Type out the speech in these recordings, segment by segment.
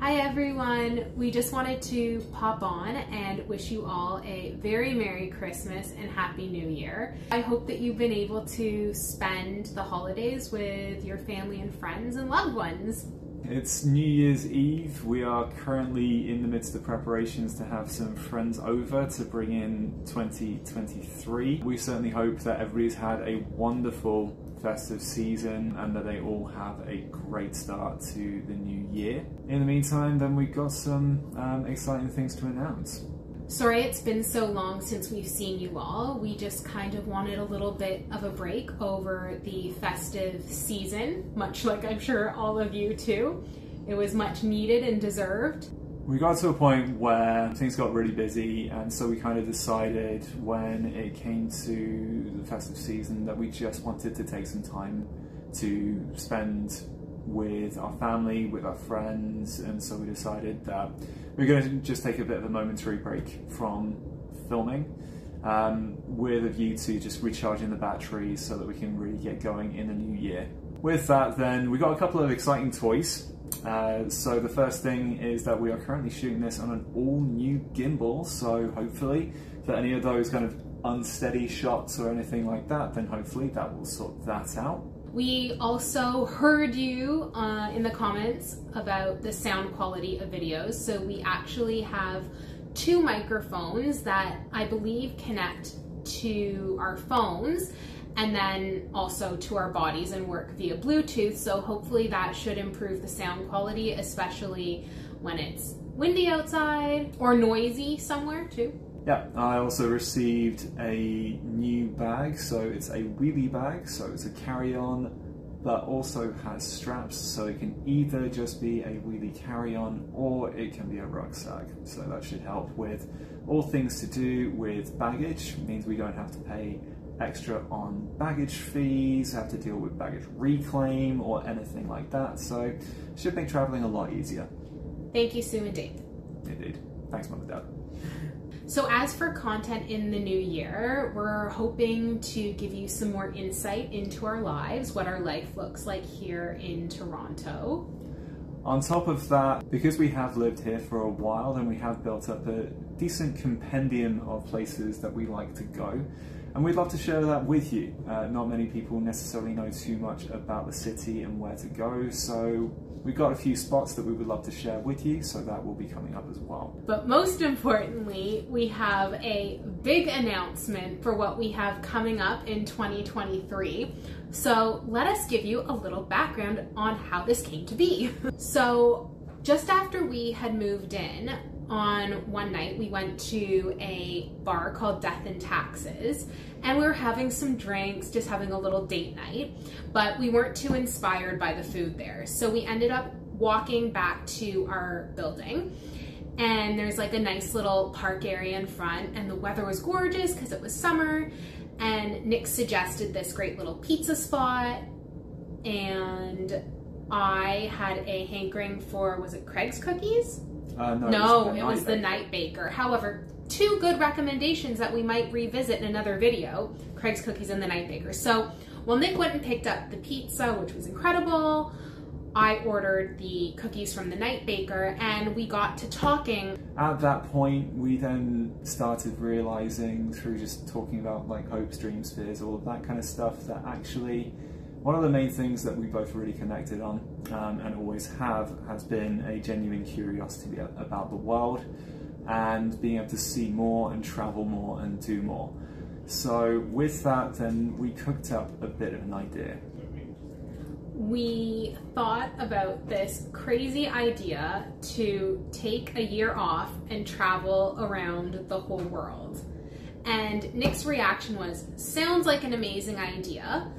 Hi everyone! We just wanted to pop on and wish you all a very Merry Christmas and Happy New Year. I hope that you've been able to spend the holidays with your family and friends and loved ones. It's New Year's Eve. We are currently in the midst of preparations to have some friends over to bring in 2023. We certainly hope that everybody's had a wonderful festive season and that they all have a great start to the new year. In the meantime, then we've got some um, exciting things to announce. Sorry it's been so long since we've seen you all. We just kind of wanted a little bit of a break over the festive season, much like I'm sure all of you too. It was much needed and deserved. We got to a point where things got really busy, and so we kind of decided when it came to the festive season that we just wanted to take some time to spend with our family, with our friends, and so we decided that we are going to just take a bit of a momentary break from filming um, with a view to just recharging the batteries so that we can really get going in the new year. With that, then, we got a couple of exciting toys. Uh, so the first thing is that we are currently shooting this on an all new gimbal, so hopefully for any of those kind of unsteady shots or anything like that, then hopefully that will sort that out. We also heard you uh, in the comments about the sound quality of videos. So we actually have two microphones that I believe connect to our phones and then also to our bodies and work via Bluetooth. So hopefully that should improve the sound quality, especially when it's windy outside or noisy somewhere too. Yeah, I also received a new bag, so it's a wheelie bag, so it's a carry-on, but also has straps, so it can either just be a wheelie carry-on or it can be a rucksack. So that should help with all things to do with baggage, it means we don't have to pay extra on baggage fees, have to deal with baggage reclaim or anything like that, so should make traveling a lot easier. Thank you, Sue and Dave. Indeed. Thanks, Mum and Dad. So, as for content in the new year, we're hoping to give you some more insight into our lives, what our life looks like here in Toronto. On top of that, because we have lived here for a while, then we have built up a decent compendium of places that we like to go. And we'd love to share that with you. Uh, not many people necessarily know too much about the city and where to go, so we've got a few spots that we would love to share with you, so that will be coming up as well. But most importantly, we have a big announcement for what we have coming up in 2023. So let us give you a little background on how this came to be. so just after we had moved in, on one night we went to a bar called Death and Taxes and we were having some drinks, just having a little date night, but we weren't too inspired by the food there. So we ended up walking back to our building and there's like a nice little park area in front and the weather was gorgeous because it was summer and Nick suggested this great little pizza spot and I had a hankering for was it Craig's cookies? Uh, no, no, it was, it was the Night Baker. However, two good recommendations that we might revisit in another video Craig's Cookies and the Night Baker. So, well, Nick went and picked up the pizza, which was incredible. I ordered the cookies from the Night Baker and we got to talking. At that point, we then started realizing through just talking about like hopes, dreams, fears, all of that kind of stuff that actually one of the main things that we both really connected on um, and always have has been a genuine curiosity about the world and being able to see more and travel more and do more. So with that then we cooked up a bit of an idea. We thought about this crazy idea to take a year off and travel around the whole world. And Nick's reaction was, sounds like an amazing idea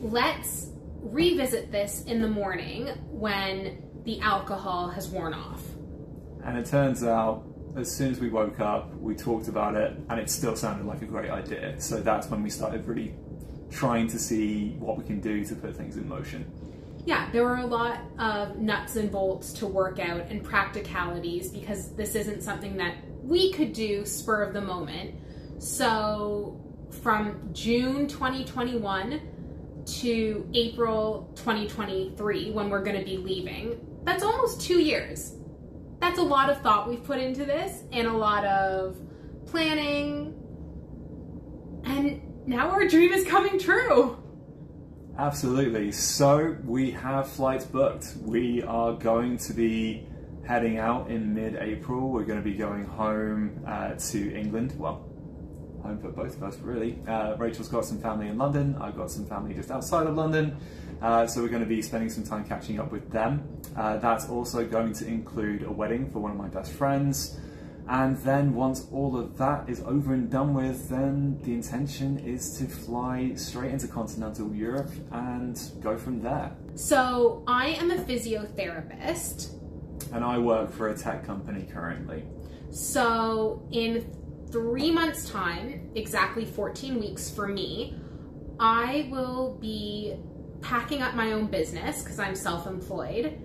let's revisit this in the morning when the alcohol has worn off. And it turns out, as soon as we woke up, we talked about it, and it still sounded like a great idea. So that's when we started really trying to see what we can do to put things in motion. Yeah, there were a lot of nuts and bolts to work out and practicalities because this isn't something that we could do spur of the moment. So from June 2021 to April 2023 when we're going to be leaving. That's almost two years. that's a lot of thought we've put into this and a lot of planning. And now our dream is coming true. Absolutely. So we have flights booked. We are going to be heading out in mid-April. We're going to be going home uh, to England. Well, home for both of us, really. Uh, Rachel's got some family in London. I've got some family just outside of London. Uh, so we're going to be spending some time catching up with them. Uh, that's also going to include a wedding for one of my best friends. And then once all of that is over and done with, then the intention is to fly straight into continental Europe and go from there. So I am a physiotherapist. And I work for a tech company currently. So in three months' time, exactly 14 weeks for me, I will be packing up my own business because I'm self employed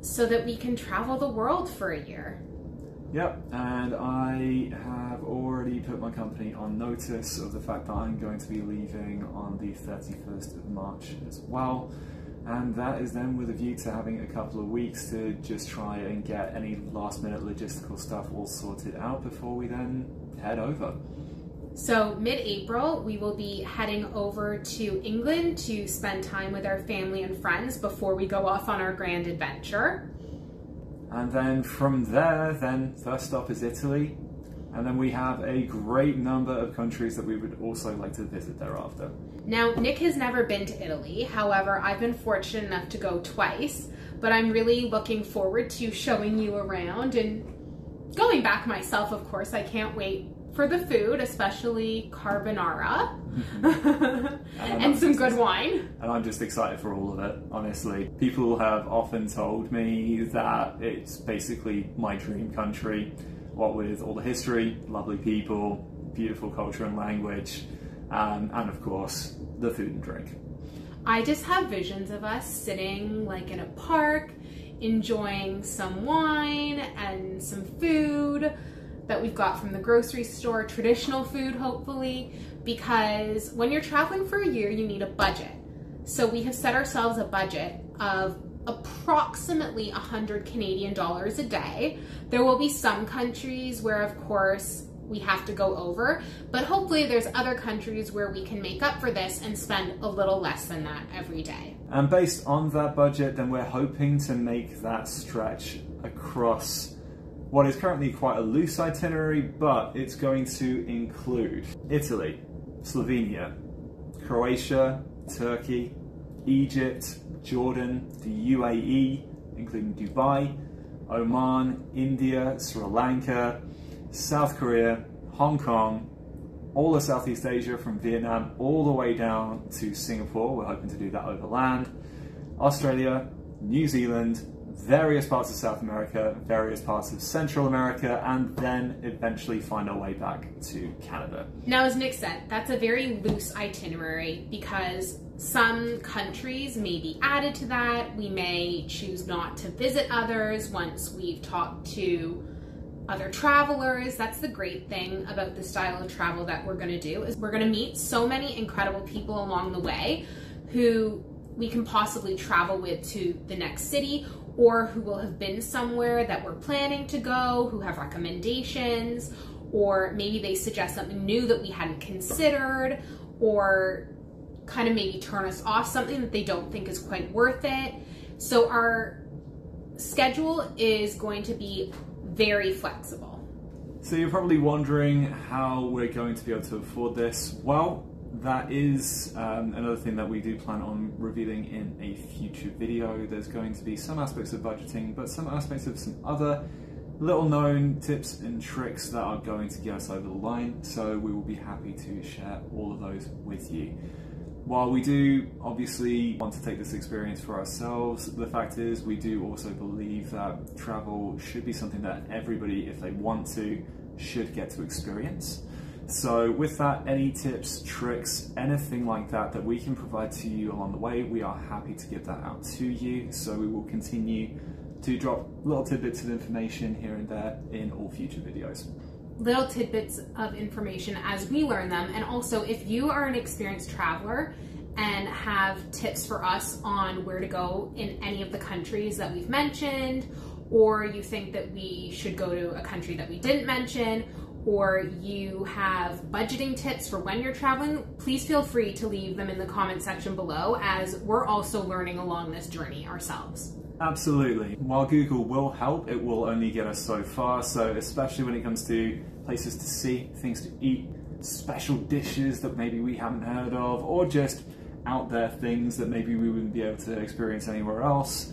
so that we can travel the world for a year. Yep, and I have already put my company on notice of the fact that I'm going to be leaving on the 31st of March as well. And that is then with a view to having a couple of weeks to just try and get any last minute logistical stuff all sorted out before we then head over. So, mid April, we will be heading over to England to spend time with our family and friends before we go off on our grand adventure. And then from there, then first stop is Italy. And then we have a great number of countries that we would also like to visit thereafter. Now, Nick has never been to Italy. However, I've been fortunate enough to go twice. But I'm really looking forward to showing you around and going back myself, of course. I can't wait for the food, especially carbonara and, and some good wine. And I'm just excited for all of it, honestly. People have often told me that it's basically my dream country, what with all the history, lovely people, beautiful culture and language, um, and of course, the food and drink. I just have visions of us sitting like in a park, enjoying some wine and some food that we've got from the grocery store, traditional food, hopefully, because when you're traveling for a year, you need a budget. So we have set ourselves a budget of approximately 100 Canadian dollars a day. There will be some countries where, of course, we have to go over, but hopefully there's other countries where we can make up for this and spend a little less than that every day. And based on that budget, then we're hoping to make that stretch across what is currently quite a loose itinerary, but it's going to include Italy, Slovenia, Croatia, Turkey, Egypt, Jordan, the UAE, including Dubai, Oman, India, Sri Lanka, South Korea, Hong Kong, all of Southeast Asia from Vietnam all the way down to Singapore. We're hoping to do that over land. Australia, New Zealand, various parts of South America, various parts of Central America, and then eventually find our way back to Canada. Now, as Nick said, that's a very loose itinerary because some countries may be added to that. We may choose not to visit others once we've talked to other travelers. That's the great thing about the style of travel that we're going to do is we're going to meet so many incredible people along the way who we can possibly travel with to the next city or who will have been somewhere that we're planning to go, who have recommendations, or maybe they suggest something new that we hadn't considered, or kind of maybe turn us off something that they don't think is quite worth it. So our schedule is going to be very flexible. So you're probably wondering how we're going to be able to afford this. Well, that is um, another thing that we do plan on revealing in a future video. There's going to be some aspects of budgeting, but some aspects of some other little known tips and tricks that are going to get us over the line. So we will be happy to share all of those with you. While we do obviously want to take this experience for ourselves, the fact is we do also believe that travel should be something that everybody, if they want to, should get to experience. So with that, any tips, tricks, anything like that that we can provide to you along the way, we are happy to give that out to you. So we will continue to drop little tidbits of information here and there in all future videos. Little tidbits of information as we learn them. And also if you are an experienced traveler and have tips for us on where to go in any of the countries that we've mentioned or you think that we should go to a country that we didn't mention, or you have budgeting tips for when you're traveling, please feel free to leave them in the comment section below as we're also learning along this journey ourselves. Absolutely. While Google will help, it will only get us so far. So, especially when it comes to places to see, things to eat, special dishes that maybe we haven't heard of, or just out there things that maybe we wouldn't be able to experience anywhere else,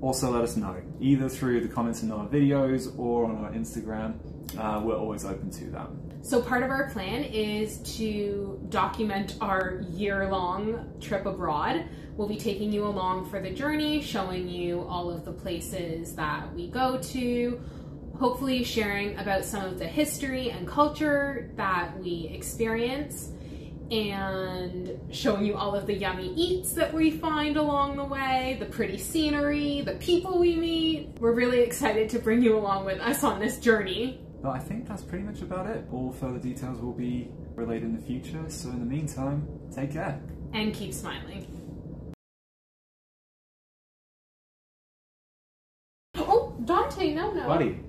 also let us know, either through the comments in our videos or on our Instagram. Uh, we're always open to that. So, part of our plan is to document our year long trip abroad. We'll be taking you along for the journey, showing you all of the places that we go to, hopefully, sharing about some of the history and culture that we experience and showing you all of the yummy eats that we find along the way, the pretty scenery, the people we meet. We're really excited to bring you along with us on this journey. But I think that's pretty much about it. All further details will be relayed in the future. So, in the meantime, take care. And keep smiling. Oh, Dante, no, no. Buddy.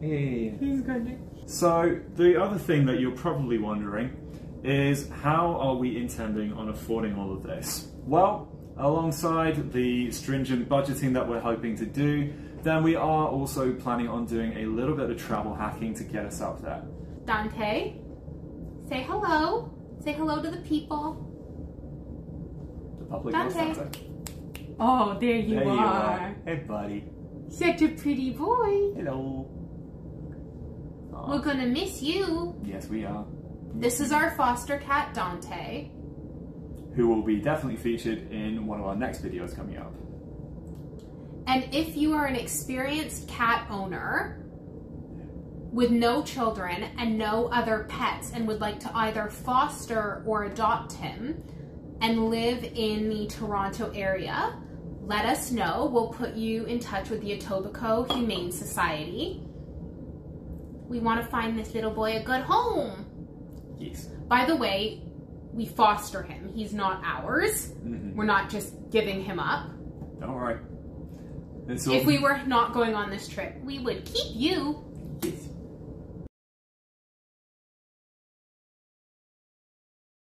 Hey. He's good. So, the other thing that you're probably wondering is how are we intending on affording all of this? Well, alongside the stringent budgeting that we're hoping to do, then we are also planning on doing a little bit of travel hacking to get us up there. Dante, say hello. Say hello to the people. The public Dante. Dante. Oh, there you, There are. you are. Hey, buddy. Such a pretty boy. Hello. Aw, We're gonna miss you. yes, we are. This is our foster cat, Dante. Who will be definitely featured in one of our next videos coming up. And if you are an experienced cat owner with no children and no other pets and would like to either foster or adopt him and live in the Toronto area, let us know. We'll put you in touch with the Etobicoke Humane Society. We want to find this little boy a good home. Yes. By the way, we foster him. He's not ours. Mhm. We're not just giving him up. All right. All- If we were not going on this trip, we would keep you.